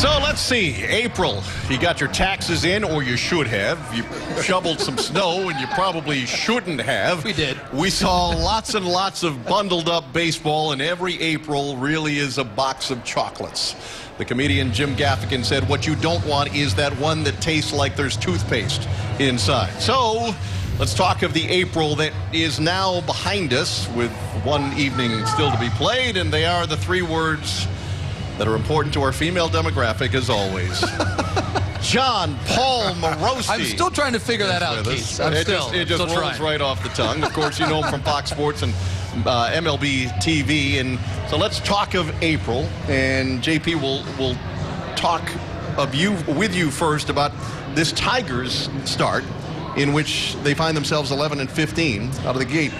So let's see. April, you got your taxes in, or you should have. You shoveled some snow, and you probably shouldn't have. We did. We saw lots and lots of bundled up baseball, and every April really is a box of chocolates. The comedian Jim Gaffigan said, What you don't want is that one that tastes like there's toothpaste inside. So let's talk of the April that is now behind us with one evening still to be played, and they are the three words that are important to our female demographic as always. Jon Paul Morosi. I'm still trying to figure that out. Keith. I'm it still, just, it just still rolls trying. right off the tongue. Of course, you know him from Fox Sports and uh, MLB TV. And so let's talk of April. And JP will will talk of you with you first about this Tigers start, in which they find themselves 11 and 15 out of the gate.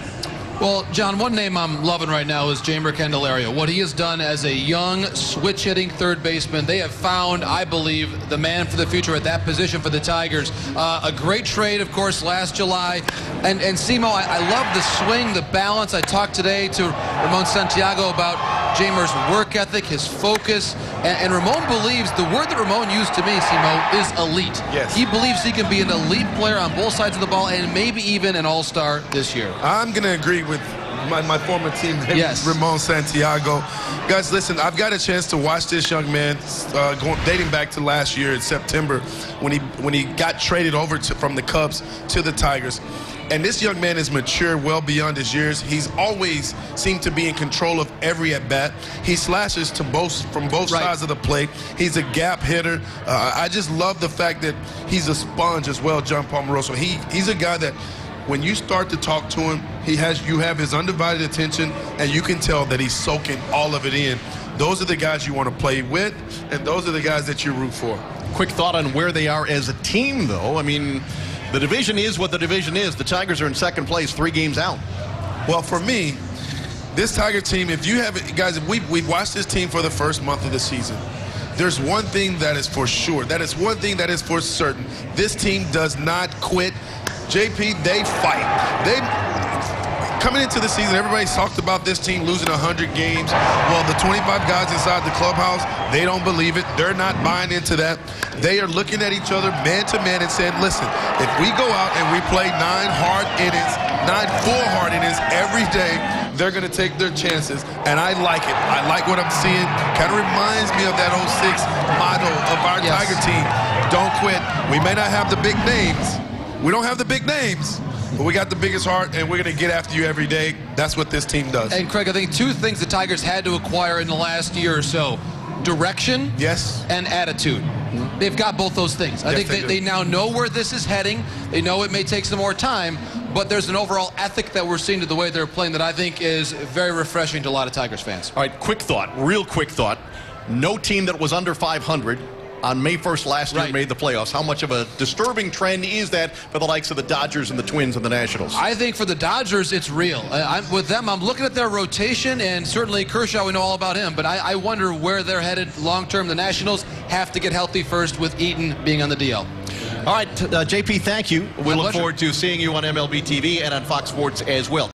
Well, John, one name I'm loving right now is Jeimer Candelario. What he has done as a young, switch hitting third baseman, they have found, I believe, the man for the future at that position for the Tigers. Uh, a great trade, of course, last July. And, and C-Mo, I, I love the swing, the balance. I talked today to Ramon Santiago about Jeimer's work ethic, his focus. And, and Ramon believes the word that Ramon used to me, C-Mo, is elite. Yes. He believes he can be an elite player on both sides of the ball and maybe even an all star this year. I'm going to agree with my, my former teammate, Yes. Ramon Santiago. Guys, listen, I've got a chance to watch this young man uh, going, dating back to last year in September when he when he got traded over to, from the Cubs to the Tigers. And this young man is mature well beyond his years. He's always seemed to be in control of every at bat. He slashes to both from both Right. sides of the plate. He's a gap hitter. Uh, I just love the fact that he's a sponge as well, Jon Paul Morosi. He he's a guy that when you start to talk to him, he has you have his undivided attention, and you can tell that he's soaking all of it in. Those are the guys you want to play with, and those are the guys that you root for. Quick thought on where they are as a team, though. I mean, the division is what the division is. The Tigers are in second place, three games out. Well, for me, this Tiger team, if you have guys, if we we've watched this team for the first month of the season. There's one thing that is for sure. That is one thing that is for certain. This team does not quit. JP, they fight. They coming into the season, everybody's talked about this team losing 100 games. Well, the 25 guys inside the clubhouse, they don't believe it. They're not buying into that. They are looking at each other man to man and saying, listen, if we go out and we play nine hard innings, nine full hard innings every day, they're going to take their chances. And I like it. I like what I'm seeing. Kind of reminds me of that 06 motto of our Yes. Tiger team. Don't quit. We may not have the big names. We don't have the big names. But we got the biggest heart, and we're going to get after you every day. That's what this team does. And Craig, I think two things the Tigers had to acquire in the last year or so: direction yes. and attitude. They've got both those things. I Yes, think they they, they now know where this is heading. They know it may take some more time, but there's an overall ethic that we're seeing to the way they're playing that I think is very refreshing to a lot of Tigers fans. All right, quick thought, real quick thought. No team that was under 500 on May 1st last year Right. made the playoffs. How much of a disturbing trend is that for the likes of the Dodgers and the Twins and the Nationals? I think for the Dodgers, it's real. I, I'm, with them, I'm looking at their rotation, and certainly Kershaw, we know all about him, but I, I wonder where they're headed long term. The Nationals have to get healthy first with Eaton being on the DL. All right, uh, JP, thank you. We My look pleasure. forward to seeing you on MLB TV and on Fox Sports as well.